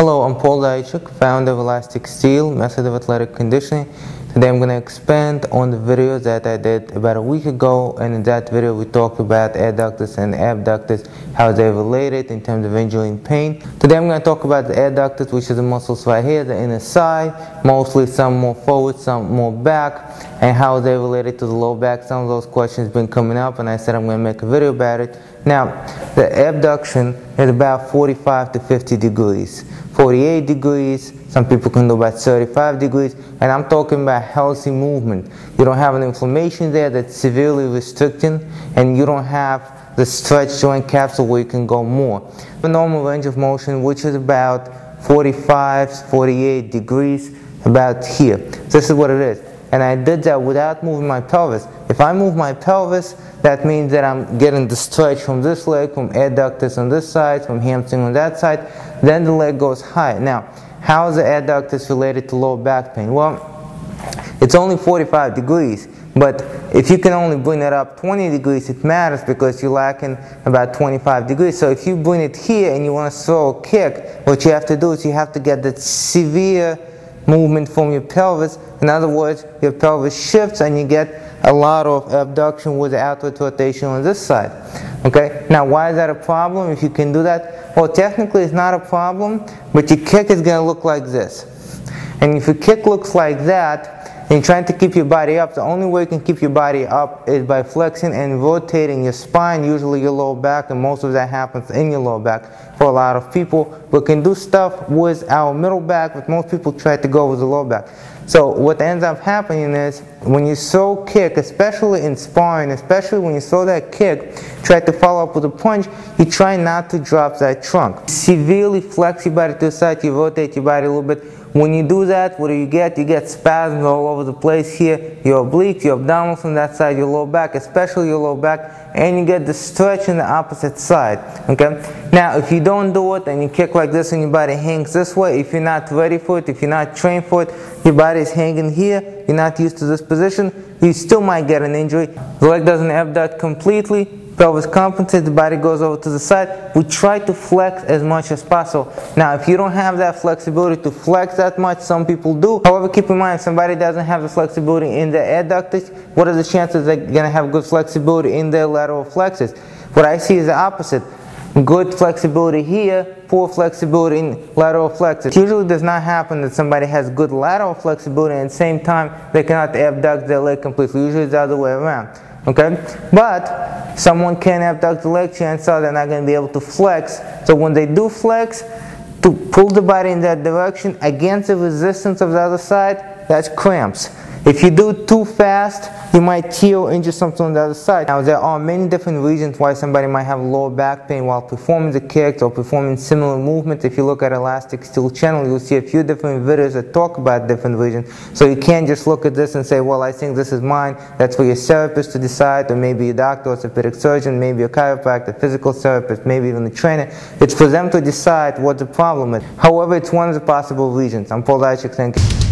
Hello, I'm Paul Zaichik, founder of Elastic Steel, method of athletic conditioning. Today I'm going to expand on the video that I did about a week ago and in that video we talked about adductors and abductors, how they're related in terms of injury and pain. Today I'm going to talk about the adductors which is the muscles right here, the inner side, mostly some more forward, some more back and how they're related to the low back. Some of those questions have been coming up and I said I'm going to make a video about it. Now, the abduction is about 45 to 50 degrees. 48 degrees, some people can do about 35 degrees, and I'm talking about healthy movement. You don't have an inflammation there that's severely restricting, and you don't have the stretch joint capsule where you can go more. The normal range of motion, which is about 45, 48 degrees, about here. This is what it is. And I did that without moving my pelvis. If I move my pelvis, that means that I'm getting the stretch from this leg, from adductors on this side, from hamstring on that side. Then the leg goes high. Now, how is the adductors related to lower back pain? Well, it's only 45 degrees. But if you can only bring it up 20 degrees, it matters because you're lacking about 25 degrees. So if you bring it here and you want to throw a kick, what you have to do is you have to get that severe movement from your pelvis. In other words, your pelvis shifts and you get a lot of abduction with the outward rotation on this side. Okay, now why is that a problem if you can do that? Well, technically it's not a problem, but your kick is going to look like this. And if your kick looks like that, and trying to keep your body up, the only way you can keep your body up is by flexing and rotating your spine, usually your lower back, and most of that happens in your lower back for a lot of people. We can do stuff with our middle back, but most people try to go with the lower back. So what ends up happening is when you throw kick, especially in sparring, especially when you throw that kick, try to follow up with a punch, you try not to drop that trunk. Severely flex your body to the side, you rotate your body a little bit. When you do that, what do you get? You get spasms all over the place here, your obliques, your abdominals on that side, your low back, especially your low back, and you get the stretch in the opposite side. Okay? Now, if you don't do it and you kick like this and your body hangs this way, if you're not ready for it, if you're not trained for it, your body is hanging here, you're not used to this position, you still might get an injury. The leg doesn't abduct completely, pelvis compensates, the body goes over to the side. We try to flex as much as possible. Now, if you don't have that flexibility to flex that much, some people do. However, keep in mind, somebody doesn't have the flexibility in their adductors. What are the chances they're going to have good flexibility in their lateral flexors? What I see is the opposite. Good flexibility here, poor flexibility in lateral flexors. It usually does not happen that somebody has good lateral flexibility and at the same time they cannot abduct their leg completely. Usually it's the other way around. Okay? But someone can the leg, chances are they're not going to be able to flex. So when they do flex, to pull the body in that direction against the resistance of the other side, that's cramps. If you do too fast, you might tear or injure something on the other side. Now, there are many different reasons why somebody might have lower back pain while performing the kicks or performing similar movements. If you look at Elastic Steel channel, you'll see a few different videos that talk about different reasons. So you can't just look at this and say, well, I think this is mine. That's for your therapist to decide, or maybe your doctor, orthopedic surgeon, maybe a chiropractor, physical therapist, maybe even a trainer. It's for them to decide what the problem is. However, it's one of the possible reasons. I'm Paul Zaichik. Thank you.